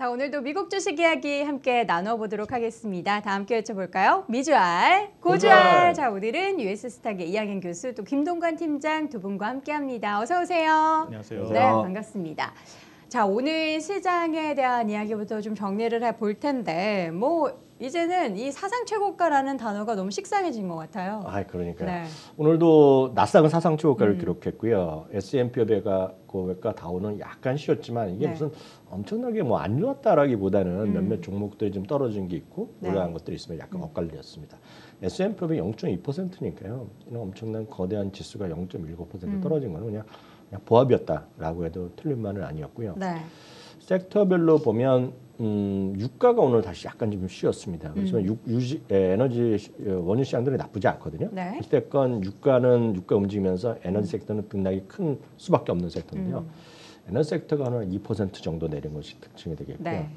자, 오늘도 미국 주식 이야기 함께 나눠보도록 하겠습니다. 다 함께 외쳐볼까요? 미주알, 고주알. 고주알. 자, 오늘은 US 스탁의 이학연 교수 또 김동관 팀장 두 분과 함께합니다. 어서 오세요. 안녕하세요. 네, 반갑습니다. 자, 오늘 시장에 대한 이야기부터 좀 정리를 해 볼 텐데, 뭐 이제는 이 사상 최고가라는 단어가 너무 식상해진 것 같아요. 아, 그러니까요. 네. 오늘도 나스닥은 사상 최고가를 음. 기록했고요. S&P 500과 고백과 다우는 약간 쉬었지만 이게 네. 무슨 엄청나게 뭐 안 좋았다라기보다는 음. 몇몇 종목들이 좀 떨어진 게 있고 네. 올라간 것들이 있으면 약간 음. 엇갈렸습니다. S&P 500 0.2%니까요. 이런 엄청난 거대한 지수가 0.19% 음. 떨어진 거는 그냥, 그냥 보합이었다라고 해도 틀린 말은 아니었고요. 네. 섹터별로 보면 음, 유가가 오늘 다시 약간 좀 쉬었습니다. 그렇지만 유, 유지, 에, 에너지 시- 어, 원유 시장들이 나쁘지 않거든요. 네. 이때건 유가는 유가 움직이면서 에너지 섹터는 등락이 큰 수밖에 없는 섹터인데요. 음. 에너지 섹터가 한 2% 정도 내린 것이 특징이 되겠고요. 네.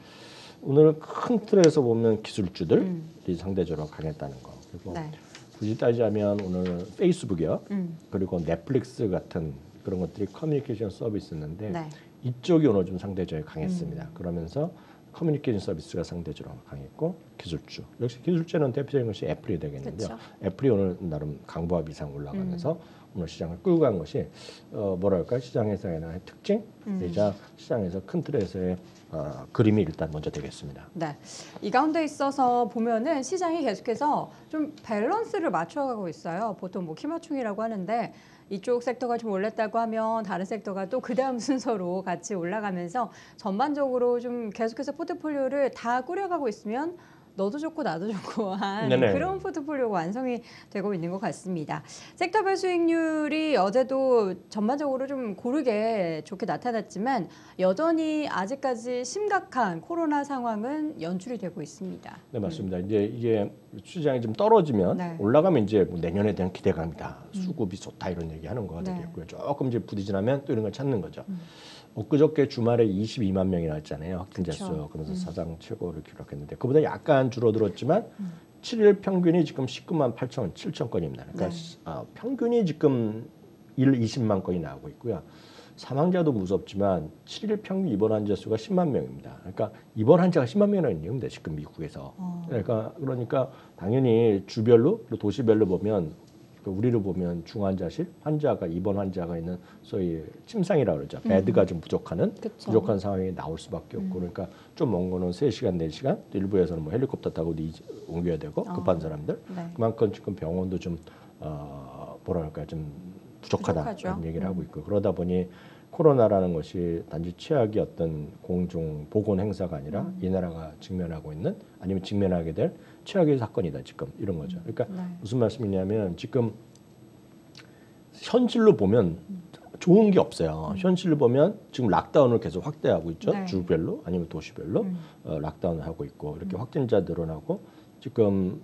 오늘 큰 틀에서 보면 기술주들이 음. 상대적으로 강했다는 거. 그리고 네. 굳이 따지자면 오늘 페이스북이요. 음. 그리고 넷플릭스 같은 그런 것들이 커뮤니케이션 서비스였는데 네. 이쪽이 오늘 좀 상대적으로 강했습니다. 음. 그러면서 커뮤니케이션 서비스가 상대적으로 강했고 기술주 역시 기술주는 대표적인 것이 애플이 되겠는데요. 그쵸. 애플이 오늘 나름 강보합 이상 올라가면서 음. 오늘 시장을 끌고 간 것이 어, 뭐랄까 시장에서의 하나의 특징이자 음. 시장에서 큰 틀에서의 어, 그림이 일단 먼저 되겠습니다. 네. 이 가운데 있어서 보면은 시장이 계속해서 좀 밸런스를 맞춰가고 있어요. 보통 뭐 키맞춤이라고 하는데 이쪽 섹터가 좀 올랐다고 하면 다른 섹터가 또 그 다음 순서로 같이 올라가면서 전반적으로 좀 계속해서 포트폴리오를 다 꾸려가고 있으면 너도 좋고 나도 좋고 한 네네. 그런 포트폴리오가 완성이 되고 있는 것 같습니다. 섹터별 수익률이 어제도 전반적으로 좀 고르게 좋게 나타났지만 여전히 아직까지 심각한 코로나 상황은 연출이 되고 있습니다. 네 맞습니다. 이제 이게 시장이 좀 떨어지면 네. 올라가면 이제 뭐 내년에 대한 기대감이다. 수급이 좋다 이런 얘기하는 거가 네. 되겠고요. 조금 이제 부딪히면 또 이런 걸 찾는 거죠. 음. 엊그저께 주말에 22만 명이 나왔잖아요. 확진자 그쵸. 수. 그러면서 음. 사상 최고를 기록했는데 그보다 약간 줄어들었지만 음. 7일 평균이 지금 19만 8천 7천 건입니다. 그러니까 네. 시- 아, 평균이 지금 1, 20만 건이 나오고 있고요. 사망자도 무섭지만 7일 평균 입원 환자 수가 10만 명입니다. 그러니까 입원 환자가 10만 명이나 있는 겁니다. 지금 미국에서. 어. 그러니까 그러니까 당연히 주별로 도시별로 보면 그 우리를 보면 중환자실 환자가 입원 환자가 있는 소위 침상이라고 그러죠. 베드가 좀 부족하는 음. 그쵸. 부족한 상황이 나올 수밖에 없고 그러니까 좀 먼 거는 3시간 4시간 또 일부에서는 뭐 헬리콥터 타고 옮겨야 되고 어. 급한 사람들 네. 그만큼 지금 병원도 좀 어, 뭐랄까 좀 부족하다. 이런 얘기를 음. 하고 있고 그러다 보니 코로나라는 것이 단지 최악의 어떤 공중 보건 행사가 아니라 음. 이 나라가 직면하고 있는 아니면 직면하게 될 최악의 사건이다 지금 이런 거죠. 그러니까 네. 무슨 말씀이냐면 지금 현실로 보면 좋은 게 없어요. 현실로 보면 지금 락다운을 계속 확대하고 있죠. 네. 주별로 아니면 도시별로 음. 어, 락다운을 하고 있고 이렇게 확진자 늘어나고 지금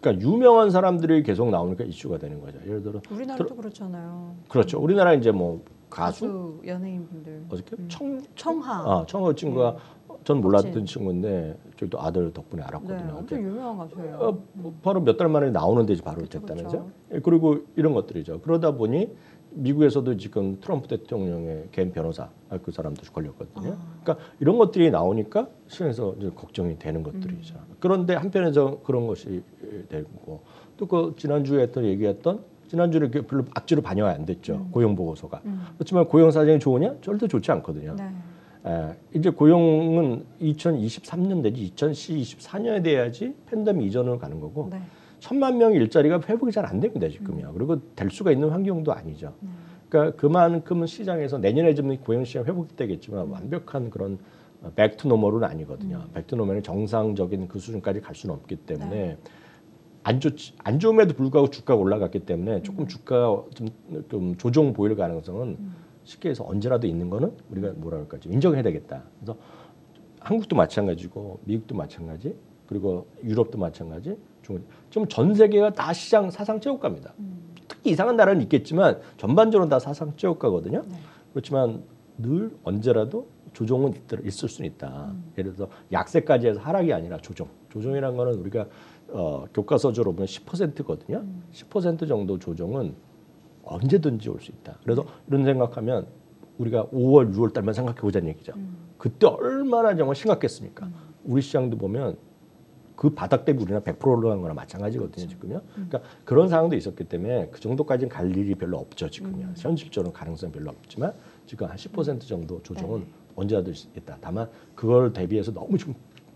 그러니까 유명한 사람들이 계속 나오니까 이슈가 되는 거죠. 예를 들어 우리나라도 그렇잖아요. 그렇죠. 우리나라 이제 뭐 가수, 연예인분들 어저께 음. 청 청하. 아, 청하 친구가 전 몰랐던 확진. 친구인데 저희도 아들 덕분에 네, 알았거든요. 엄청 이렇게 유명한 가수예요. 어, 뭐 바로 몇 달 만에 나오는데 바로 그쵸, 됐다면서요? 그쵸. 예, 그리고 이런 것들이죠. 그러다 보니 미국에서도 지금 트럼프 대통령의 개인 변호사 아, 그 사람도 걸렸거든요. 아. 그러니까 이런 것들이 나오니까 시장에서 이제 걱정이 되는 것들이죠. 음. 그런데 한편에서 그런 것이 되고 또 그 지난주에 했던 얘기했던 이렇게 별로 악재로 반영이 안 됐죠. 음. 고용 보고서가. 음. 그렇지만 고용 사정이 좋으냐? 절대 좋지 않거든요. 네. 에, 이제 고용은 2023년 내지 2024년에 돼야지 팬데믹 이전으로 가는 거고 네. 천만 명의 일자리가 회복이 잘 안 됩니다 지금요. 그리고 될 수가 있는 환경도 아니죠. 네. 그러니까 그만큼 시장에서 내년에 좀 고용 시장 회복되겠지만 완벽한 그런 back to normal은 아니거든요. back to normal은 정상적인 그 수준까지 갈 수는 없기 때문에 안 좋지 안 좋음에도 불구하고 주가가 올라갔기 때문에 조금 주가 좀, 좀 조정 보일 가능성은 쉽게 해서 언제라도 있는 거는 우리가 뭐라 그럴까 좀 인정해야 되겠다. 그래서 한국도 마찬가지고 미국도 마찬가지 그리고 유럽도 마찬가지 중- 지금 전 세계가 다 시장 사상 최고가입니다. 특히 이상한 나라는 있겠지만 전반적으로 다 사상 최고가거든요. 네. 그렇지만 늘 언제라도 조정은 있- 있을 수는 있다. 예를 들어서 약세까지 해서 하락이 아니라 조정. 조정이란 거는 우리가 어, 교과서적으로 보면 10%거든요. 10% 정도 조정은 언제든지 올 수 있다. 그래서 이런 생각하면 우리가 5월, 6월 달만 생각해 보자는 얘기죠. 음. 그때 얼마나 정말 심각했습니까? 우리 시장도 보면 그 바닥 대비 우리나 100% 올라간 거나 마찬가지거든요, 지금요. 그러니까 그런 상황도 있었기 때문에 그 정도까지는 갈 일이 별로 없죠, 지금요. 현실적으로 가능성 별로 없지만 지금 한 10% 정도 조정은 네. 언제 하도 있다. 다만 그걸 대비해서 너무 지금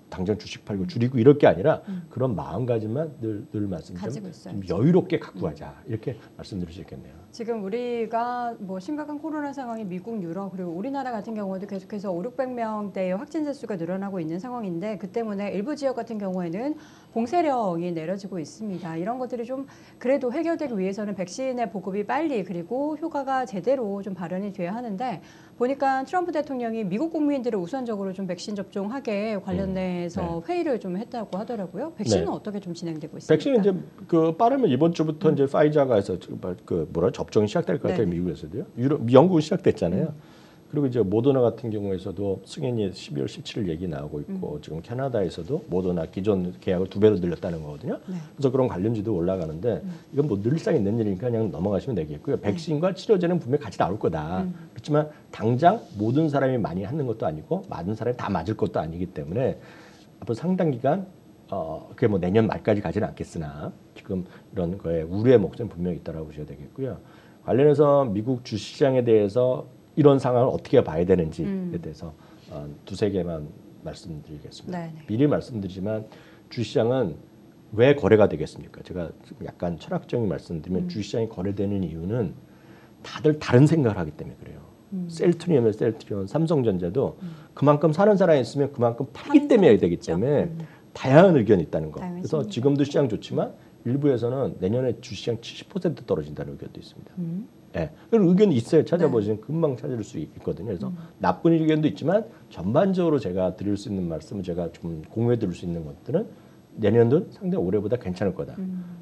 당장 주식 팔고 줄이고 이럴 게 아니라 그런 마음가짐만 늘, 늘 말씀 좀. 여유롭게 갖고 가자 이렇게 말씀드릴 수 있겠네요. 지금 우리가 뭐 심각한 코로나 상황이 미국, 유럽 그리고 우리나라 같은 경우에도 계속해서 5, 600명대의 확진자 수가 늘어나고 있는 상황인데 그 때문에 일부 지역 같은 경우에는 봉쇄령이 내려지고 있습니다. 이런 것들이 좀 그래도 해결되기 위해서는 백신의 보급이 빨리 그리고 효과가 제대로 좀 발현이 돼야 하는데 보니까 트럼프 대통령이 미국 국민들을 우선적으로 좀 백신 접종하게 관련해서 회의를 좀 했다고 하더라고요. 백신은 네. 어떻게 좀 진행되고 있습니까? 백신은 이제 그 빠르면 이번 주부터 이제 파이자가 해서 그 뭐라 접종이 시작될 것 같아요 네네. 미국에서도요. 유럽 영국은 시작됐잖아요. 그리고 이제 모더나 같은 경우에서도 승인이 12월 17일 얘기 나오고 있고 지금 캐나다에서도 모더나 기존 계약을 두 배로 늘렸다는 거거든요. 네. 그래서 그런 관련지도 올라가는데 이건 뭐 늘상 있는 일이니까 그냥 넘어가시면 되겠고요. 백신과 치료제는 분명히 같이 나올 거다. 그렇지만 당장 모든 사람이 많이 하는 것도 아니고 많은 사람이 다 맞을 것도 아니기 때문에 앞으로 상당 기간 어 그게 뭐 내년 말까지 가지는 않겠으나 지금 이런 거에 우려의 목소리는 분명히 있다라고 보셔야 되겠고요. 관련해서 미국 주시장에 대해서 이런 상황을 어떻게 봐야 되는지에 음. 대해서 어, 두세 개만 말씀드리겠습니다. 네네. 미리 말씀드리지만 주시장은 왜 거래가 되겠습니까? 제가 약간 철학적인 말씀드리면 주시장이 거래되는 이유는 다들 다른 생각을 하기 때문에 그래요. 셀트리온은 셀트리온, 삼성전자도 그만큼 사는 사람이 있으면 그만큼 팔기 때문에 되기. 때문에 음. 다양한 의견이 있다는 거. 그래서. 지금도 시장 좋지만 일부에서는 내년에 주시장 70% 떨어진다는 의견도 있습니다. 음. 예, 그런 의견이 있어요. 찾아보시면 금방 찾을 수 있거든요. 그래서 나쁜 의견도 있지만 전반적으로 제가 드릴 수 있는 말씀은 제가 좀 공유해 드릴 수 있는 것들은 내년도 상당히 올해보다 괜찮을 거다.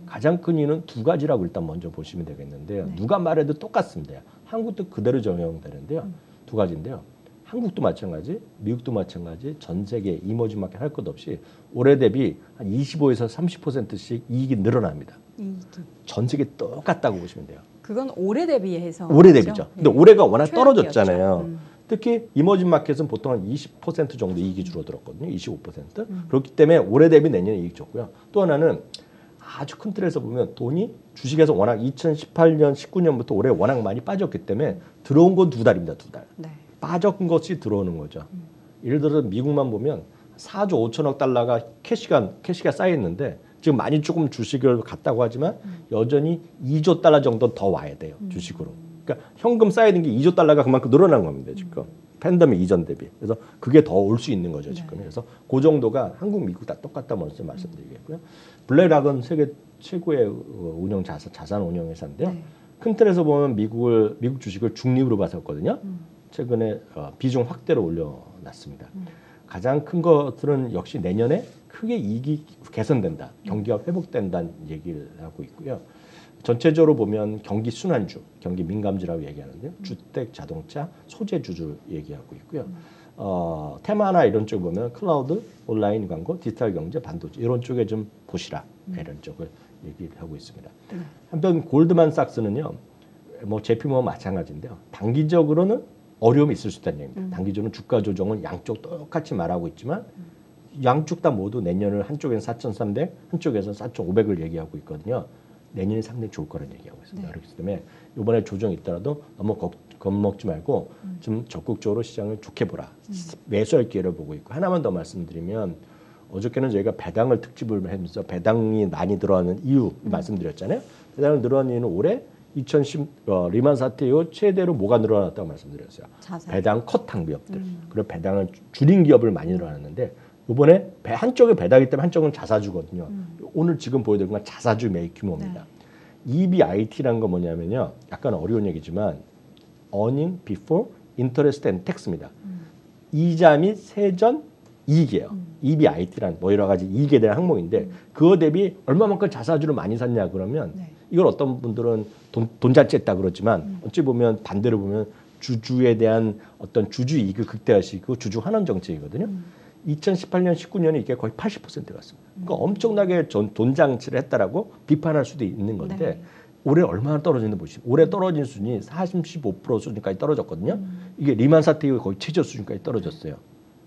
가장 큰 이유는 두 가지라고 일단 먼저 보시면 되겠는데요. 네. 누가 말해도 똑같습니다. 한국도 그대로 적용되는데요. 두 가지인데요. 한국도 마찬가지, 미국도 마찬가지, 전 세계 이머징 마켓 할 것 없이 올해 대비 한 25에서 30%씩 이익이 늘어납니다. 이익이. 전 세계 똑같다고 보시면 돼요. 그건 올해 대비해서 올해 그죠? 대비죠. 예. 근데 올해가 워낙. 떨어졌잖아요. 음. 특히 이머징 마켓은 보통 한 20% 정도 이익이 줄어들었거든요. 25%. 음. 그렇기 때문에 올해 대비 내년에 이익 좋고요. 또 하나는 아주 큰 틀에서 보면 돈이 주식에서 워낙 2018년, 19년부터 올해 워낙 많이 빠졌기 때문에 들어온 건 두 달입니다. 두 달. 네. 빠진 것이 들어오는 거죠. 음. 예를 들어서 미국만 보면 4조 5천억 달러가 캐시가 캐시가 쌓여 있는데 지금 많이 조금 주식을 갔다고 하지만 음. 여전히 2조 달러 정도 더 와야 돼요 주식으로. 그러니까 현금 쌓여 있는 게 2조 달러가 그만큼 늘어난 겁니다 지금. 팬데믹 이전 대비. 그래서 그게 더 올 수 있는 거죠 지금. 네. 그래서 그 정도가 한국, 미국 다 똑같다 먼저 말씀드리겠고요. 블랙락은 세계 최고의 어, 운영 자산, 자산 운영 회사인데요. 네. 큰 틀에서 보면 미국을 미국 주식을 중립으로 봐서거든요. 최근에 어, 비중 확대로 올려놨습니다. 가장 큰 것들은 역시 내년에 크게 이익이 개선된다, 경기가 회복된다는 얘기를 하고 있고요. 전체적으로 보면 경기 순환주, 경기 민감주라고 얘기하는데요. 주택, 자동차, 소재주를 얘기하고 있고요. 어, 테마나 이런 쪽 보면 클라우드, 온라인 광고, 디지털 경제, 반도체 이런 쪽에 좀 보시라 이런 쪽을 얘기를 하고 있습니다. 한편 골드만삭스는요, 뭐 제품은 마찬가지인데요. 단기적으로는 어려움이 있을 수 있다는 얘기입니다. 단기적으로는 주가 조정은 양쪽 똑같이 말하고 있지만 양쪽 다 모두 내년을 한쪽에는 4,300, 한쪽에서는 4,500을 얘기하고 있거든요. 내년이 상당히 좋을 거라는 얘기하고 있습니다. 네. 그렇기 때문에 이번에 조정이 있더라도 너무 겁, 겁먹지 말고 좀 적극적으로 시장을 좋게 보라. 매수할 기회를 보고 있고 하나만 더 말씀드리면 어저께는 저희가 배당을 특집을 하면서 배당이 많이 들어가는 이유 말씀드렸잖아요. 배당을 늘어나는 이유는 올해 2010 어, 리만 사태 이후 최대로 뭐가 늘어났다고 말씀드렸어요. 자산. 배당 컷한 기업들. 그리고 배당을 줄인 기업을 많이 늘어났는데 이번에 배 한쪽에 배당이 때문에 한쪽은 자사주거든요. 오늘 지금 보여드린 건 자사주 매입 규모입니다. EBIT라는 건 뭐냐면요. 약간 어려운 얘기지만 earning before interest and tax입니다. 이자 및 세전 이익이에요. EBIT란 뭐 여러 가지 이익에 대한 항목인데 그거 대비 얼마만큼 자사주를 많이 샀냐 그러면 네. 이걸 어떤 분들은 돈, 돈잘 쨌다 그러지만 어찌 보면 반대로 보면 주주에 대한 어떤 주주 이익을 극대화시키고 주주 환원 정책이거든요. 2018년, 19년에 이게 거의 80% 갔습니다. 그러니까 엄청나게 전- 돈 장치를 했다라고 비판할 수도 있는 건데 네. 올해 얼마나 떨어지는지 보시죠. 올해 떨어진 수준이 45% 수준까지 떨어졌거든요. 이게 리만 사태 이후 거의 최저 수준까지 떨어졌어요.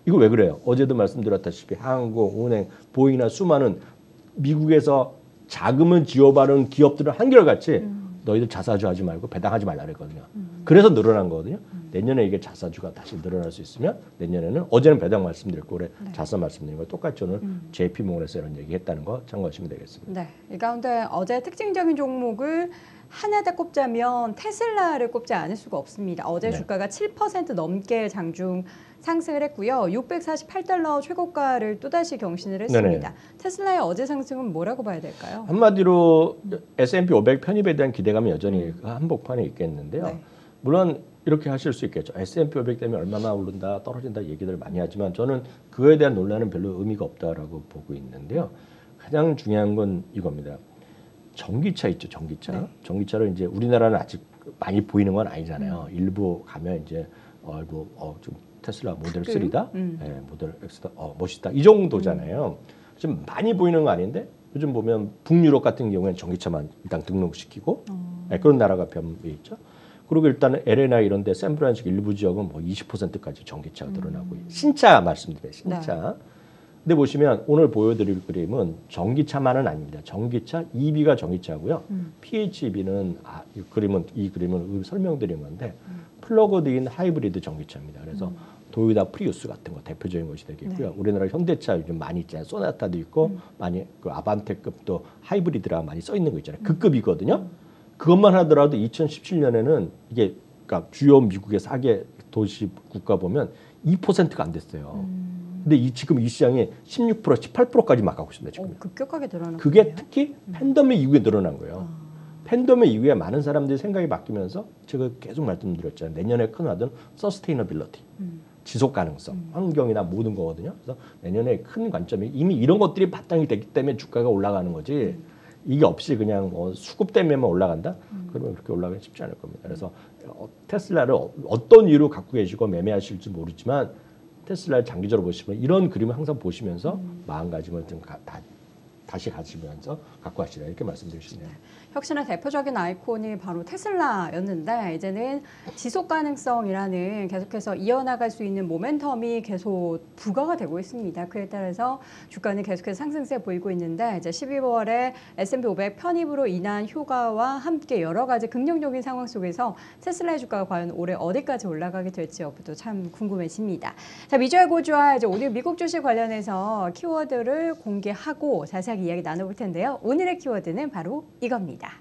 이거 왜 그래요? 어제도 말씀드렸다시피 항공, 운행, 보잉이나 수많은 미국에서 자금을 지어바른 기업들은 한결같이 너희들 자사주 하지 말고 배당하지 말라 그랬거든요. 그래서 늘어난 거거든요. 내년에 이게 자사주가 다시 늘어날 수 있으면 내년에는 어제는 배당 말씀드렸고 올해 자사 말씀드린 거 똑같이 오늘 JP 모건에서 이런 얘기했다는 거 참고하시면 되겠습니다. 네, 이 가운데 어제 특징적인 종목을 하나 더 꼽자면 테슬라를 꼽지 않을 수가 없습니다. 어제 네. 주가가 7% 넘게 장중 상승을 했고요. 648달러 최고가를 또다시 경신을 했습니다. 테슬라의 어제 상승은 뭐라고 봐야 될까요? 한마디로 S&P 500 편입에 대한 기대감이 여전히 그 한복판에 있겠는데요. 네. 물론 이렇게 하실 수 있겠죠. S&P 500 때문에 얼마나 오른다, 떨어진다 얘기들 많이 하지만 저는 그거에 대한 논란은 별로 의미가 없다라고 보고 있는데요. 가장 중요한 건 이겁니다. 전기차 있죠, 전기차. 네. 전기차를 이제 우리나라는 아직 많이 보이는 건 아니잖아요. 일부 가면 이제 어, 뭐, 어, 좀 테슬라 모델 가끔? 3다, 음. 예, 모델 X다, 어, 멋있다 이 정도잖아요. 좀 많이 보이는 거 아닌데 요즘 보면 북유럽 같은 경우에는 전기차만 일단 등록시키고 어. 예, 그런 나라가 변해 있죠. 그리고 일단은 LA나 이런 데 샌프란시스코 일부 지역은 뭐 20%까지 전기차가 늘어나고 있- 신차 말씀드려요. 신차. 근데 보시면 오늘 보여드릴 그림은 전기차만은 아닙니다. 전기차 EV가 전기차고요. PHEV는 아, 이 그림은 이 그림은 설명드린 건데 plugged-in 하이브리드 전기차입니다. 그래서 도요타 프리우스 같은 거 대표적인 것이 되겠고요. 우리나라 현대차 요즘 많이 있잖아요. 소나타도 있고 많이 그 아반떼급도 하이브리드라 많이 써 있는 거 있잖아요. 그 급이거든요. 그것만 하더라도 2017년에는 이게 그러니까 주요 미국의 4개 도시 국가 보면 2%가 안 됐어요. 근데 이 지금 이 시장이 16% 18%까지 막 가고 있습니다. 지금. 어, 급격하게 늘어났군요. 그게 특히 팬데믹 이후에 늘어난 거예요. 팬데믹 이후에 많은 사람들이 생각이 바뀌면서 제가 계속 말씀드렸잖아요. 내년에 큰 화두는 서스테이너빌리티. 지속 가능성, 환경이나 모든 거거든요. 그래서 내년에 큰 관점이 이미 이런 것들이 바탕이 됐기 때문에 주가가 올라가는 거지. 이게 없이 그냥 뭐 수급 때문에만 올라간다? 그러면 그렇게 올라가기 쉽지 않을 겁니다. 그래서 어, 테슬라를 어- 어떤 이유로 갖고 계시고 매매하실지 모르지만 테슬라를 장기적으로 보시면 이런 그림을 항상 보시면서 마음가짐을 좀 가- 다, 다시 가지면서 갖고 하시라 이렇게 말씀드릴 수 있네요. 혁신의 대표적인 아이콘이 바로 테슬라였는데 이제는 지속 가능성이라는 계속해서 이어나갈 수 있는 모멘텀이 계속 부과가 되고 있습니다. 그에 따라서 주가는 계속해서 상승세 보이고 있는데 이제 12월에 S&P 500 편입으로 인한 효과와 함께 여러 가지 긍정적인 상황 속에서 테슬라의 주가가 과연 올해 어디까지 올라가게 될지 여부도 참 궁금해집니다. 자 미주알 고주와 이제 오늘 미국 주식 관련해서 키워드를 공개하고 자세하게 이야기 나눠볼 텐데요. 오늘의 키워드는 바로 이겁니다.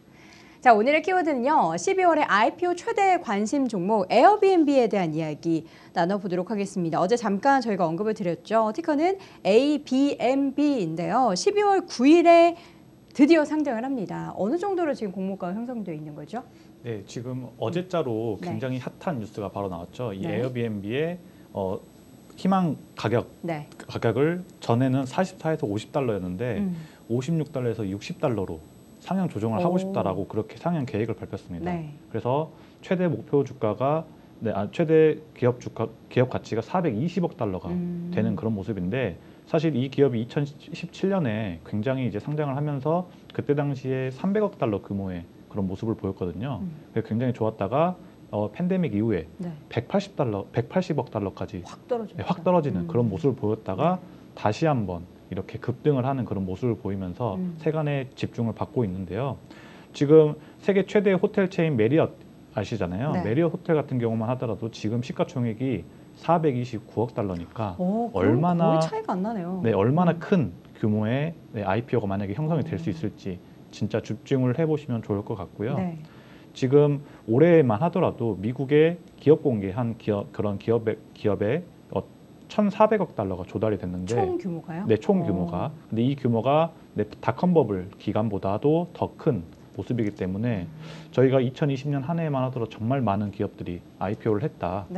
자, 오늘의 키워드는요. 12월에 IPO 최대 관심 종목 에어비앤비에 대한 이야기 나눠보도록 하겠습니다. 어제 잠깐 저희가 언급을 드렸죠. 티커는 ABMB인데요. 12월 9일에 드디어 상장을 합니다. 어느 정도로 지금 공모가가 형성되어 있는 거죠? 네, 지금 어제자로 네. 굉장히 핫한 뉴스가 바로 나왔죠. 이 네. 에어비앤비의 어, 희망 가격 네. 가격을 전에는 44에서 50달러였는데 음. 56달러에서 60달러로 상향 조정을 오. 하고 싶다라고 그렇게 상향 계획을 밝혔습니다. 네. 그래서 최대 목표 주가가 네, 아, 최대 기업 주가 기업 가치가 420억 달러가 음. 되는 그런 모습인데 사실 이 기업이 2017년에 굉장히 이제 상장을 하면서 그때 당시에 300억 달러 규모의 그런 모습을 보였거든요. 음. 그게 굉장히 좋았다가 어, 팬데믹 이후에 네. 180달러, 180억 달러까지 확. 네, 확 떨어지는 음. 그런 모습을 보였다가 다시 한번 이렇게 급등을 하는 그런 모습을 보이면서 음. 세간의 집중을 받고 있는데요. 지금 세계 최대 호텔 체인 메리엇 아시잖아요. 네. 메리엇 호텔 같은 경우만 하더라도 지금 시가총액이 429억 달러니까 오, 그럼 얼마나- 차이가 안 나네요. 네, 얼마나 큰 규모의 네, IPO가 만약에 형성이 될 수 있을지 진짜 집중을 해보시면 좋을 것 같고요. 네. 지금 올해만 하더라도 미국의 기업 공개한 기업 그런 기업의 기업에 어, 1,400억 달러가 조달이 됐는데 총 규모가요? 네, 총 어. 규모가. 근데 이 규모가 네, 닷컴 버블 기간보다도 더 큰 모습이기 때문에 저희가 2020년 한 해에만 하더라도 정말 많은 기업들이 IPO를 했다라고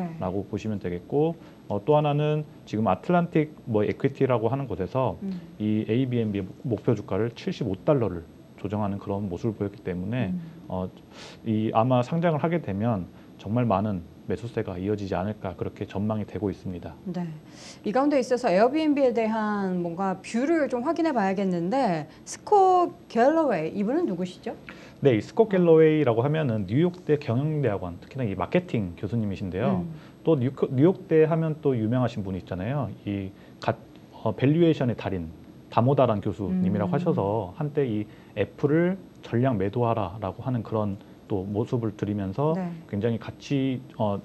네. 보시면 되겠고 어, 또 하나는 지금 아틀란틱 뭐 에퀴티라고 하는 곳에서 음. 이 ABNB 목표 주가를 75달러를 조정하는 그런 모습을 보였기 때문에 음. 어, 이 아마 상장을 하게 되면 정말 많은 매수세가 이어지지 않을까 그렇게 전망이 되고 있습니다. 네. 이 가운데 있어서 에어비앤비에 대한 뭔가 view를 좀 확인해 봐야겠는데 스콧 갤러웨이 이분은 누구시죠? 네, 이 스콧 갤러웨이라고 하면은 뉴욕대 경영대학원 특히나 이 마케팅 교수님이신데요. 음. 또 뉴, 뉴욕대 하면 또 유명하신 분이 있잖아요. 이 가, 어, valuation의 달인 다모다란 교수님이라고 음. 하셔서 한때 이 애플을 전량 매도하라라고 하는 그런 또 모습을 들이면서 네. 굉장히 같이 어,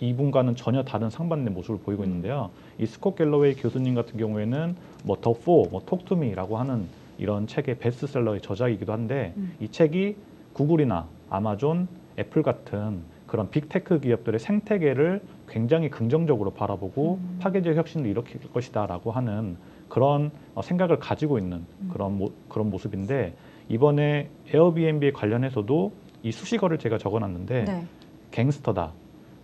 이분과는 전혀 다른 상반된 모습을 보이고 있는데요. 이 스콧 갤러웨이 교수님 같은 경우에는 뭐 The Four, 뭐 Talk to Me라고 하는 이런 책의 베스트셀러의 저자이기도 한데 음. 이 책이 구글이나 아마존, 애플 같은 그런 big tech 기업들의 생태계를 굉장히 긍정적으로 바라보고 음. 파괴적 혁신을 일으킬 것이다라고 하는 그런 어, 생각을 가지고 있는 음. 그런 모, 그런 모습인데 이번에 에어비앤비에 관련해서도 이 수식어를 제가 적어놨는데 네. 갱스터다.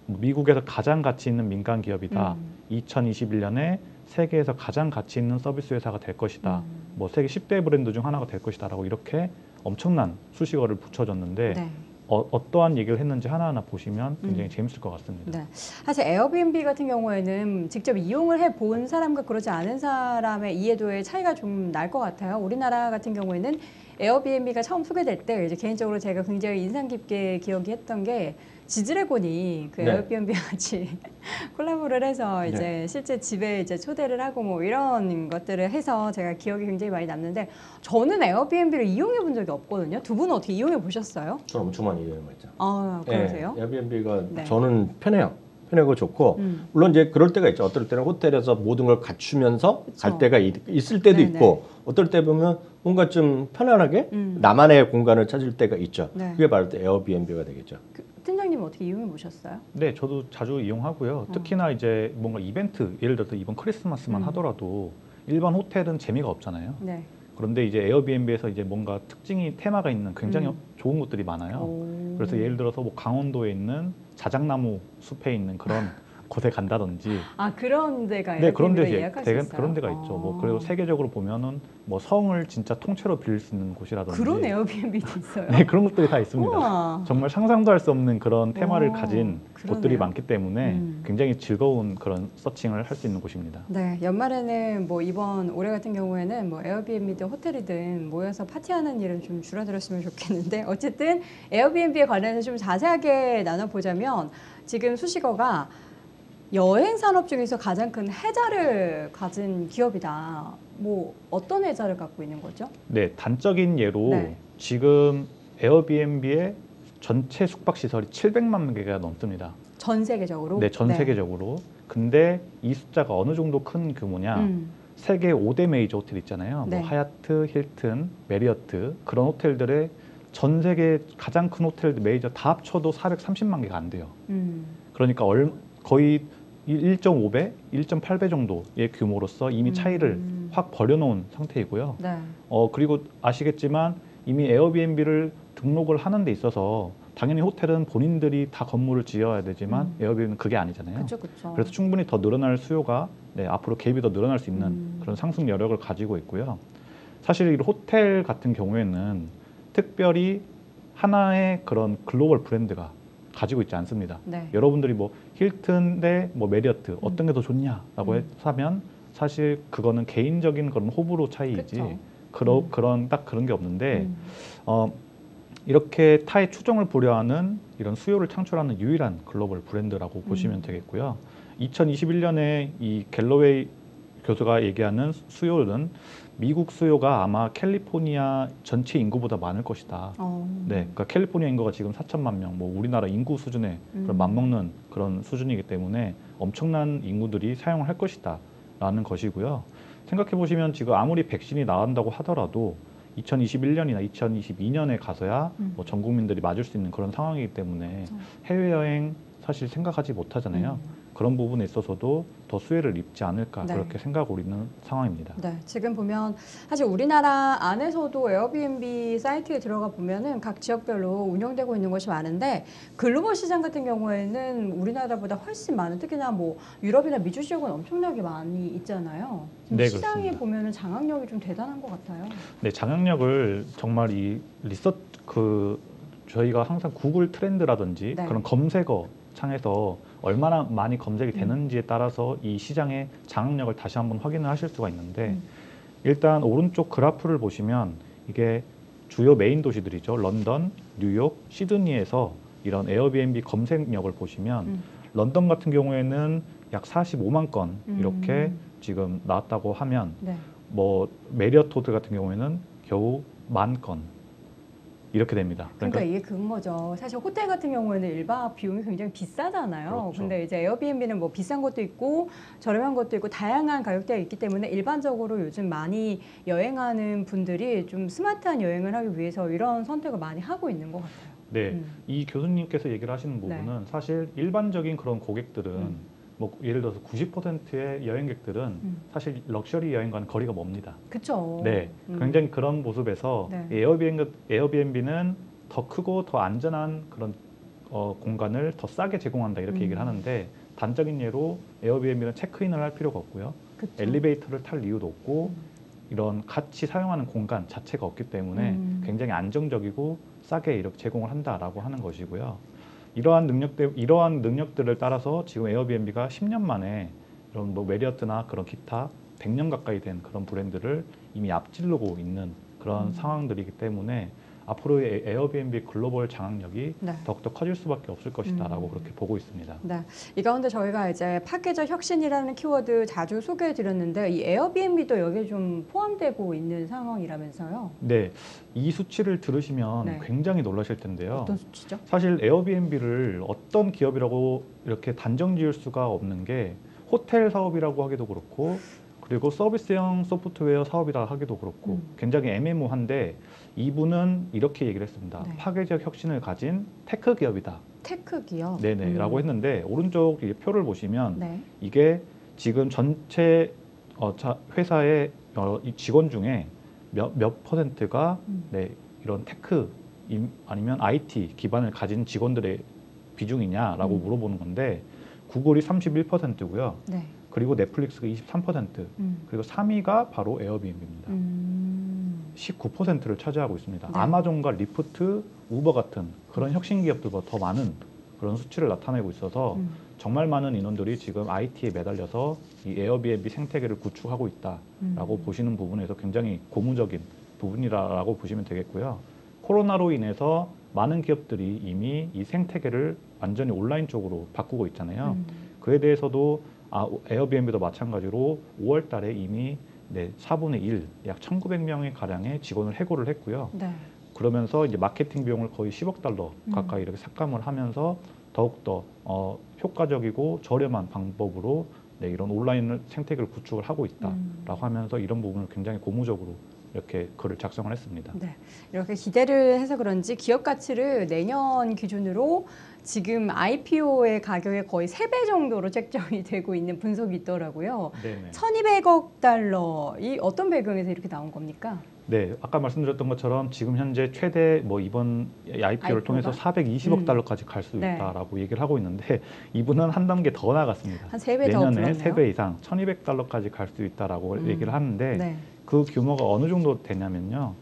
뭐 미국에서 가장 가치 있는 민간 기업이다. 음. 2021년에 세계에서 가장 가치 있는 서비스 회사가 될 것이다. 음. 뭐 세계 10대 브랜드 중 하나가 될 것이다라고 이렇게 엄청난 수식어를 붙여줬는데 네. 어, 어떠한 얘기를 했는지 하나하나 보시면 굉장히 음. 재밌을 것 같습니다. 네. 사실 에어비앤비 같은 경우에는 직접 이용을 해 본 사람과 그러지 않은 사람의 이해도의 차이가 좀 날 것 같아요. 우리나라 같은 경우에는 에어비앤비가 처음 소개될 때 이제 개인적으로 제가 굉장히 인상 깊게 기억이 했던 게 지드래곤이 그 네. 에어비앤비 같이 콜라보를 해서 이제 네. 실제 집에 이제 초대를 하고 뭐 이런 것들을 해서 제가 기억이 굉장히 많이 남는데 저는 에어비앤비를 이용해 본 적이 없거든요. 두 분은 어떻게 이용해 보셨어요? 저는 엄청 많이 이용했죠. 아 그러세요? 예, 에어비앤비가 네. 저는 편해요. 편하고 좋고 음. 물론 이제 그럴 때가 있죠. 어떨 때는 호텔에서 모든 걸 갖추면서 그쵸. 갈 때가 있, 을 때도 네네. 있고 어떨 때 보면 뭔가 좀 편안하게 음. 나만의 공간을 찾을 때가 있죠. 네. 그게 바로 또 에어비앤비가 되겠죠. 그, 팀장님은 어떻게 이용해 보셨어요? 네, 저도 자주 이용하고요. 어. 특히나 이제 뭔가 이벤트, 예를 들어서 이번 크리스마스만 음. 하더라도 일반 호텔은 재미가 없잖아요. 네. 그런데 이제 에어비앤비에서 이제 뭔가 특징이 테마가 있는 굉장히 음. 좋은 곳들이 많아요. 오. 그래서 예를 들어서 뭐 강원도에 있는 자작나무 숲에 있는 그런 곳에 간다든지 아 그런 데가 네 그런 데 예약할 수 대- 있어요? 그런 데가 있죠. 뭐 아. 그리고 세계적으로 보면은 뭐 성을 진짜 통째로 빌릴 수 있는 곳이라든지 그런 에어비앤비도 있어요. 네 그런 것들이 다 있습니다. 우와. 정말 상상도 할 수 없는 그런 테마를 오, 가진 그러네요. 곳들이 많기 때문에 음. 굉장히 즐거운 그런 서칭을 할 수 있는 곳입니다. 네 연말에는 뭐 이번 올해 같은 경우에는 뭐 에어비앤비든 호텔이든 모여서 파티하는 일은 좀 줄어들었으면 좋겠는데 어쨌든 에어비앤비에 관련해서 좀 자세하게 나눠보자면 지금 수식어가 여행 산업 중에서 가장 큰 해자를 가진 기업이다. 뭐 어떤 해자를 갖고 있는 거죠? 네 단적인 예로 네. 지금 에어비앤비의 전체 숙박 시설이 700만 개가 넘습니다. 전 세계적으로? 네, 전 세계적으로. 근데 이 숫자가 어느 정도 큰 규모냐? 음. 세계 5대 메이저 호텔 있잖아요. 네. 뭐 하얏트, 힐튼, 메리어트 그런 호텔들의 전 세계 가장 큰 호텔 메이저 다 합쳐도 430만 개가 안 돼요. 음. 그러니까 얼, 거의 1.5배, 1.8배 정도의 규모로서 이미 차이를 음. 확 벌려놓은 상태이고요. 네. 어 그리고 아시겠지만 이미 에어비앤비를 등록을 하는 데 있어서 당연히 호텔은 본인들이 다 건물을 지어야 되지만 음. 에어비앤비는 그게 아니잖아요. 그렇죠, 그렇죠. 그래서 충분히 더 늘어날 수요가 네, 앞으로 갭이 더 늘어날 수 있는 음. 그런 상승 여력을 가지고 있고요. 사실 이 호텔 같은 경우에는 특별히 하나의 그런 글로벌 브랜드가 가지고 있지 않습니다. 네. 여러분들이 뭐 힐튼 대 뭐 메리어트 어떤 게 더 좋냐라고 음. 하면 사실 그거는 개인적인 그런 호불호 차이이지 그쵸. 그러, 음. 그런 딱 그런 게 없는데 음. 어, 이렇게 타의 추종을 불허하는 이런 수요를 창출하는 유일한 글로벌 브랜드라고 보시면 음. 되겠고요. 2021년에 이 갤러웨이 교수가 얘기하는 수요는 미국 수요가 아마 캘리포니아 전체 인구보다 많을 것이다. 어. 네, 그러니까 캘리포니아 인구가 지금 4천만 명, 뭐 우리나라 인구 수준에 그런 음. 맞먹는 그런 수준이기 때문에 엄청난 인구들이 사용을 할 것이다라는 것이고요. 생각해 보시면 지금 아무리 백신이 나온다고 하더라도 2021년이나 2022년에 가서야 음. 뭐 전 국민들이 맞을 수 있는 그런 상황이기 때문에. 해외 여행 사실 생각하지 못하잖아요. 음. 그런 부분에 있어서도 더 수혜를 입지 않을까 네. 그렇게 생각하고 있는 상황입니다. 네, 지금 보면 사실 우리나라 안에서도 에어비앤비 사이트에 들어가 보면은 각 지역별로 운영되고 있는 것이 많은데 글로벌 시장 같은 경우에는 우리나라보다 훨씬 많은 특히나 뭐 유럽이나 미주 지역은 엄청나게 많이 있잖아요. 네, 시장에 그렇습니다. 보면은 장악력이 좀 대단한 것 같아요. 네, 장악력을 정말 이 리서 그 저희가 항상 구글 트렌드라든지 네. 그런 검색어 창에서 얼마나 많이 검색이 음. 되는지에 따라서 이 시장의 장악력을 다시 한번 확인을 하실 수가 있는데 음. 일단 오른쪽 그래프를 보시면 이게 주요 메인 도시들이죠. 런던, 뉴욕, 시드니에서 이런 에어비앤비 검색력을 보시면 음. 런던 같은 경우에는 약 45만 건 이렇게 음. 지금 나왔다고 하면 네. 뭐 메리어트 호텔 같은 경우에는 겨우 만 건 이렇게 됩니다. 그러니까, 이게 그런 거죠. 사실 호텔 같은 경우에는 일박 비용이 굉장히 비싸잖아요. 그렇죠. 근데 이제 에어비앤비는 뭐 비싼 것도 있고 저렴한 것도 있고 다양한 가격대가 있기 때문에 일반적으로 요즘 많이 여행하는 분들이 좀 스마트한 여행을 하기 위해서 이런 선택을 많이 하고 있는 것 같아요. 네, 음. 이 교수님께서 얘기를 하시는 부분은 사실 일반적인 그런 고객들은 음. 뭐 예를 들어서 90%의 여행객들은 음. 사실 럭셔리 여행과는 거리가 멉니다. 그쵸. 네, 음. 굉장히 그런 모습에서 네. 이 에어비앤비, 에어비앤비는 더 크고 더 안전한 그런 어, 공간을 더 싸게 제공한다 이렇게 음. 얘기를 하는데 단적인 예로 에어비앤비는 체크인을 할 필요가 없고요, 그쵸. 엘리베이터를 탈 이유도 없고 음. 이런 같이 사용하는 공간 자체가 없기 때문에 음. 굉장히 안정적이고 싸게 이렇게 제공을 한다라고 하는 것이고요. 이러한 능력들 이러한 능력들을 따라서 지금 에어비앤비가 10년 만에 이런 뭐 메리어트나 그런 기타 100년 가까이 된 그런 브랜드를 이미 앞질르고 있는 그런 음. 상황들이기 때문에 앞으로의 에- 에어비앤비 글로벌 장악력이 네. 더욱더 커질 수밖에 없을 것이다라고 음. 그렇게 보고 있습니다. 네. 이 가운데 저희가 이제 파괴적 혁신이라는 키워드 자주 소개해 드렸는데 이 에어비앤비도 여기에 좀 포함되고 있는 상황이라면서요. 네, 이 수치를 들으시면 네. 굉장히 놀라실 텐데요. 어떤 수치죠? 사실 에어비앤비를 어떤 기업이라고 이렇게 단정 지을 수가 없는 게 호텔 사업이라고 하기도 그렇고 그리고 서비스형 소프트웨어 사업이라 하기도 그렇고 음. 굉장히 애매모호한데 이분은 이렇게 얘기를 했습니다. 네. 파괴적 혁신을 가진 tech 기업이다. tech 기업. 네네라고 음. 했는데 오른쪽 이 표를 보시면 네. 이게 지금 전체 어, 자, 회사의 어, 이 직원 중에 몇, 몇 퍼센트가 음. 네, 이런 tech 임- 아니면 IT 기반을 가진 직원들의 비중이냐라고 음. 물어보는 건데 구글이 31%고요. 네. 그리고 넷플릭스가 23%, 음. 그리고 3위가 바로 에어비앤비입니다. 음. 19%를 차지하고 있습니다. 네. 아마존과 리프트, 우버 같은 그런 혁신 기업들보다 더 많은 그런 수치를 나타내고 있어서 음. 정말 많은 인원들이 지금 IT에 매달려서 이 에어비앤비 생태계를 구축하고 있다라고 음. 보시는 부분에서 굉장히 고무적인 부분이라고 보시면 되겠고요. 코로나로 인해서 많은 기업들이 이미 이 생태계를 완전히 온라인 쪽으로 바꾸고 있잖아요. 음. 그에 대해서도 아, 에어비앤비도 마찬가지로 5월 달에 이미 네, 4분의 1, 약 1,900명의 가량의 직원을 해고를 했고요. 네. 그러면서 이제 마케팅 비용을 거의 10억 달러 음. 가까이 이렇게 삭감을 하면서 더욱더 어, 효과적이고 저렴한 방법으로 네, 이런 온라인 생태계를 구축을 하고 있다라고 음. 하면서 이런 부분을 굉장히 고무적으로 이렇게 글을 작성을 했습니다. 네. 이렇게 기대를 해서 그런지 기업 가치를 내년 기준으로 지금 IPO의 가격의 거의 세 배 정도로 책정이 되고 있는 분석이 있더라고요. 네네. 1200억 달러, 이 어떤 배경에서 이렇게 나온 겁니까? 네, 아까 말씀드렸던 것처럼 지금 현재 최대 뭐 이번 IPO를 통해서 IPO 가? 420억 음. 달러까지 갈 수 네. 있다라고 얘기를 하고 있는데 이분은 한 단계 더 나갔습니다. 한세배더 내년에 불었네요. 세배 이상 1,200달러까지 갈 수 있다라고 음. 얘기를 하는데 네. 그 규모가 어느 정도 되냐면요.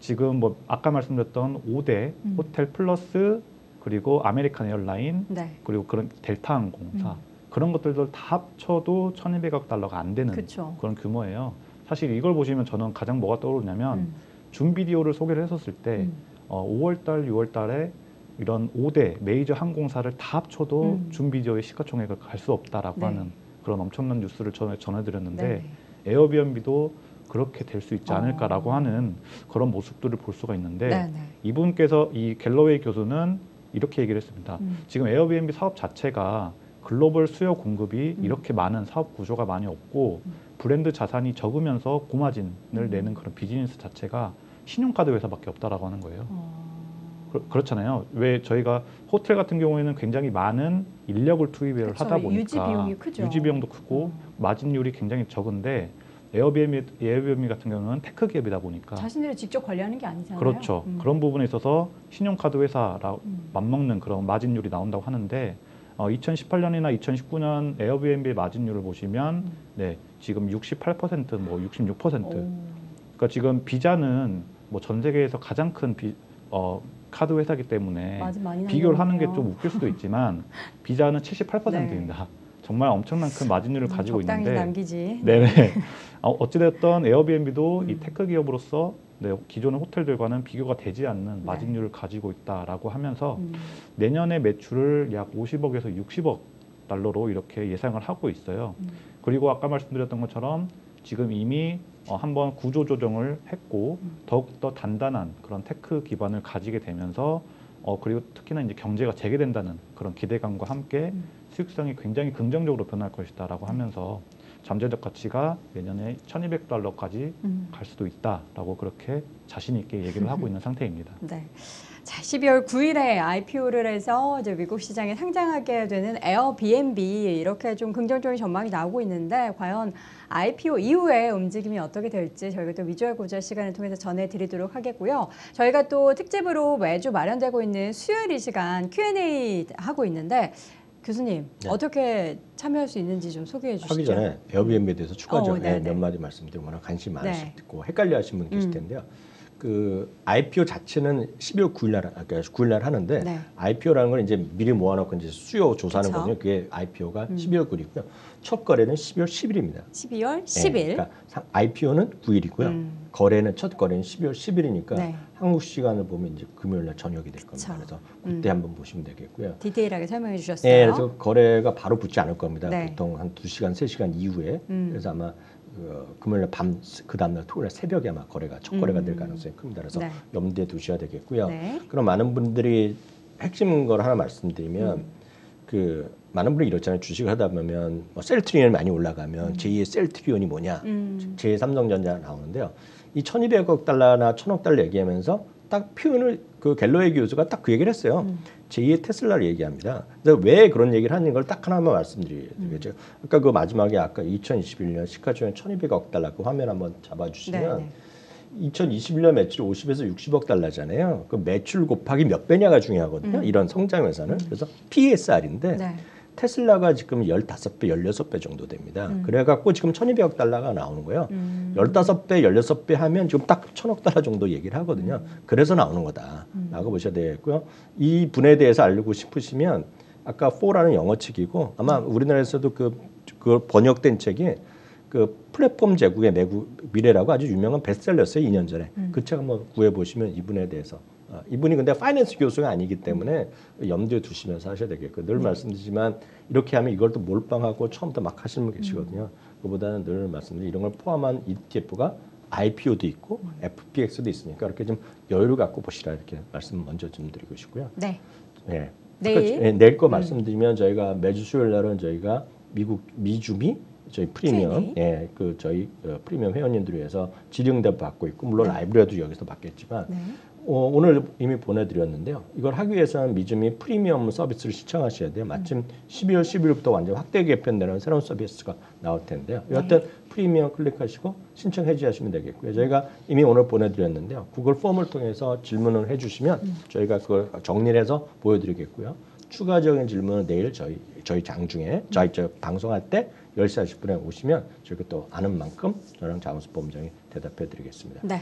지금 뭐 아까 말씀드렸던 5대 음. 호텔 플러스 그리고 아메리칸 에어라인 네. 그리고 그런 델타 항공사 음. 그런 것들도 다 합쳐도 1,200억 달러가 안 되는 그렇죠. 그런 규모예요. 사실 이걸 보시면 저는 가장 뭐가 떠오르냐면 음. 줌 비디오를 소개를 했었을 때 음. 어, 5월달, 6월달에 이런 5대 메이저 항공사를 다 합쳐도 음. 줌 비디오의 시가총액을 갈 수 없다라고 네. 하는 그런 엄청난 뉴스를 전해, 전해드렸는데 네. 에어비앤비도 그렇게 될 수 있지 않을까라고 어. 하는 그런 모습들을 볼 수가 있는데 네. 네. 이분께서 이 갤러웨이 교수는 이렇게 얘기를 했습니다. 음. 지금 에어비앤비 사업 자체가 글로벌 수요 공급이 음. 이렇게 많은 사업 구조가 많이 없고 음. 브랜드 자산이 적으면서 고마진을 음. 내는 그런 비즈니스 자체가 신용카드 회사밖에 없다라고 하는 거예요. 어. 그, 그렇잖아요. 왜 저희가 호텔 같은 경우에는 굉장히 많은 인력을 투입을 그쵸. 하다 보니까 유지 비용이 크죠. 유지 비용도 크고 어. 마진율이 굉장히 적은데 에어비앤비, 에어비앤비 같은 경우는 tech 기업이다 보니까 자신들이 직접 관리하는 게 아니잖아요. 그렇죠. 음. 그런 부분에 있어서 신용카드 회사라 음. 맞먹는 그런 마진율이 나온다고 하는데 어, 2018년이나 2019년 에어비앤비 마진율을 보시면 음. 네 지금 68%뭐 66% 오. 그러니까 지금 비자는 뭐 전 세계에서 가장 큰 비, 어, 카드 회사기 때문에 비교를 하는 게. 좀 웃길 수도 있지만 비자는 78%입니다. 정말 엄청난 큰 마진율을 가지고 음, 적당히 있는데 남기지. 네네. 어, 어찌됐든 에어비앤비도 음. 이 tech 기업으로서 네, 기존의 호텔들과는 비교가 되지 않는 마진율을 가지고 있다라고 하면서 음. 내년에 매출을 약 50억에서 60억 달러로 이렇게 예상을 하고 있어요. 음. 그리고 아까 말씀드렸던 것처럼 지금 이미 어, 한번 구조 조정을 했고 음. 더욱 더 단단한 그런 tech 기반을 가지게 되면서 어, 그리고 특히나 이제 경제가 재개된다는 그런 기대감과 함께 음. 수익성이 굉장히 긍정적으로 변할 것이다 라고 하면서 잠재적 가치가 내년에 1,200달러까지 음. 갈 수도 있다라고 그렇게 자신 있게 얘기를 하고 있는 상태입니다. 네. 자, 12월 9일에 IPO를 해서 이제 미국 시장에 상장하게 되는 에어비앤비 이렇게 좀 긍정적인 전망이 나오고 있는데 과연 IPO 이후에 움직임이 어떻게 될지 저희가 또 위주얼 고절 시간을 통해서 전해드리도록 하겠고요. 저희가 또 특집으로 매주 마련되고 있는 수요일 이 시간 Q&A 하고 있는데 교수님 네. 어떻게 참여할 수 있는지 좀 소개해 주시죠. 하기 전에 에어비앤비에 대해서 추가적으로 어, 네네. 몇 마디 말씀드리면 워낙 관심 네. 있고 헷갈려 하시는 분 계실 음. 텐데요. 그 IPO 자체는 12월 9일 날, 아까 9일 날 하는데 네. IPO라는 건 이제 미리 모아놓고 이제 수요 조사하는 그쵸. 거거든요. 그게 IPO가 음. 12월 9일이고요. 첫 거래는 12월 10일입니다. 12월 10일. 그러니까 IPO는 9일이고요. 음. 거래는 첫 거래는 12월 10일이니까 네. 한국 시간을 보면 이제 금요일 날 저녁이 될. 겁니다. 그래서 그때 음. 한번 보시면 되겠고요. 디테일하게 설명해 주셨어요. 네, 그래서 거래가 바로 붙지 않을 겁니다. 네. 보통 한 2시간, 3시간 이후에. 음. 그래서 아마 그 금요일 날 밤, 그 다음날 토요일 날 새벽에 아마 거래가, 첫 거래가 될 음. 가능성이 큽니다. 그래서 네. 염두에 두셔야 되겠고요. 네. 그럼 많은 분들이 핵심 걸 하나 말씀드리면 음. 그 많은 분들이 이렇잖아요. 주식을 하다 보면 뭐 셀트리온이 많이 올라가면 음. 제2의 셀트리온이 뭐냐? 음. 제 삼성전자 나오는데요. 이 1,200억 달러나 1,000억 달러 얘기하면서 딱 표현을 그 갤로웨이 교수가 딱 그 얘기를 했어요. 음. 제2의 테슬라를 얘기합니다. 그래서 왜 그런 얘기를 하는 걸 딱 하나만 말씀드리겠죠. 음. 아까 그 마지막에 아까 2021년 시가총액 1,200억 달러 그 화면 한번 네, 잡아주시면 네. 2021년 매출이 50에서 60억 달러잖아요. 그 매출 곱하기 몇 배냐가 중요하거든요. 음. 이런 성장 회사는. 그래서 PSR인데 네. 테슬라가 지금 15배, 16배 정도 됩니다. 음. 그래갖고 지금 1200억 달러가 나오는 거예요. 음. 15배, 16배 하면 지금 딱 1000억 달러 정도 얘기를 하거든요. 그래서 나오는 거다. 음. 라고 보셔야 되겠고요. 이 분에 대해서 알고 싶으시면 아까 4라는 영어 책이고 아마 음. 우리나라에서도 그, 그 번역된 책이 그 플랫폼 제국의 매구, 미래라고 아주 유명한 베스트셀러였어요. 2년 전에. 음. 그책 한번 구해보시면 이분에 대해서 아, 이분이 근데 파이낸스 교수가 아니기 때문에 염두에 두시면서 하셔야 되겠고 늘 네. 말씀드리지만 이렇게 하면 이걸 또 몰빵하고 처음부터 막 하시는 분 계시거든요. 그보다는 늘 말씀드린 이런 걸 포함한 ETF가 IPO도 있고 FPX도 있으니까 이렇게 좀 여유를 갖고 보시라 이렇게 말씀 먼저 좀 드리고 싶고요. 네. 예. 내일? 예, 내일 거 말씀드리면 저희가 매주 수요일 날은 저희가 미국 미주미 저희 프리미엄. 예, 그 저희 어, 프리미엄 회원님들 위해서 지령대 받고 있고 물론 라이브러도 여기서 받겠지만 네. 어, 오늘 이미 보내드렸는데요. 이걸 하기 위해서는 미즈미 프리미엄 서비스를 시청하셔야 돼요. 마침 12월 10일부터 완전 확대 개편되는 새로운 서비스가 나올 텐데요. 여하튼 프리미엄 클릭하시고 신청 해지하시면 되겠고요. 저희가 이미 오늘 보내드렸는데요. 구글 폼을 통해서 질문을 해주시면 저희가 그걸 정리를 해서 보여드리겠고요. 추가적인 질문은 내일 저희 저희 장중에 저희 저 방송할 때 10시 40분에 오시면 저희가 또 아는 만큼 저랑 장수 본부장이 대답해 드리겠습니다. 네.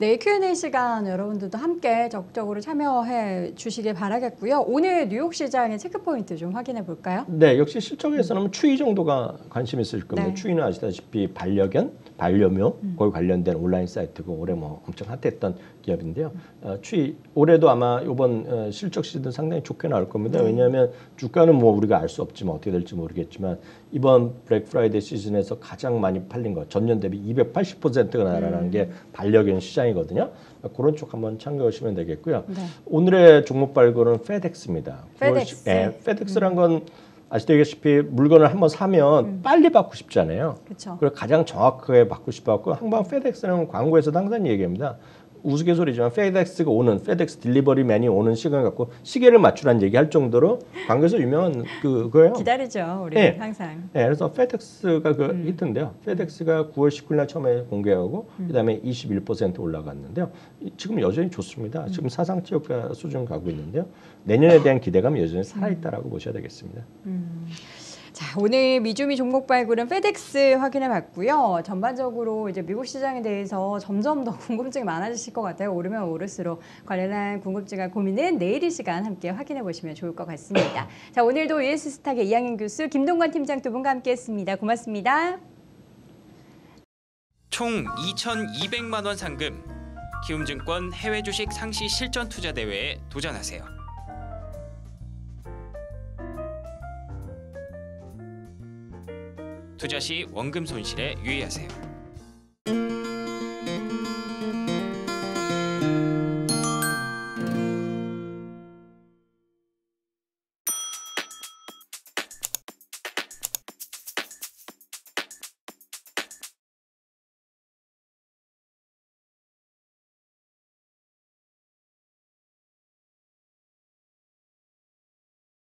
내일 Q&A 시간 여러분들도 함께 적극적으로 참여해 주시길 바라겠고요. 오늘 뉴욕 시장의 체크 포인트 좀 확인해 볼까요? 네, 역시 실적에서는 츄이 정도가 관심 있으실 겁니다. 네. 츄이는 아시다시피 반려견, 반려묘, 거기 관련된 온라인 사이트고 올해 뭐 엄청 hot했던 기업인데요. 어, 츄이 올해도 아마 이번 어, 실적 시즌 상당히 좋게 나올 겁니다. 네. 왜냐하면 주가는 뭐 우리가 알 수 없지만 어떻게 될지 모르겠지만 이번 블랙 프라이데이 시즌에서 가장 많이 팔린 거 전년 대비 280%가 날아가는 게 반려견 시장이거든요. 그런 쪽 한번 참고하시면 되겠고요. 네. 오늘의 종목 발굴은 페덱스입니다. 페덱스. 예, 페덱스란 건 아시다시피 물건을 한번 사면 빨리 받고 싶잖아요. 그렇죠. 그걸 가장 정확하게 받고 싶어갖고 항상 페덱스는 광고에서도 항상 얘기합니다. 우스갯소리지만 페덱스가 오는 페덱스 delivery man이 오는 시간 갖고 시계를 맞추라는 얘기할 정도로 광고에서 유명한 그거예요. 기다리죠. 우리 네. 항상. 네, 그래서 페덱스가 그 음. 히트인데요. 페덱스가 9월 19일 날 처음에 공개하고 그다음에 21% 올라갔는데요. 이- 지금 여전히 좋습니다. 음. 지금 사상 최고가 수준 가고 있는데요. 내년에 대한 기대감이 여전히 살아있다라고 보셔야 되겠습니다. 음. 자, 오늘 미주미 종목 발굴은 페덱스 확인해 봤고요. 전반적으로 이제 미국 시장에 대해서 점점 더 궁금증이 많아지실 것 같아요. 오르면 오를수록 관련한 궁금증과 고민은 내일 이 시간 함께 확인해 보시면 좋을 것 같습니다. 자, 오늘도 US 스탁의 이양현 교수, 김동관 팀장 두 분과 함께 했습니다. 고맙습니다. 총 2,200만 원 상금, 키움증권 해외 주식 상시 실전 투자 대회에 도전하세요. 투자 시 원금 손실에 유의하세요.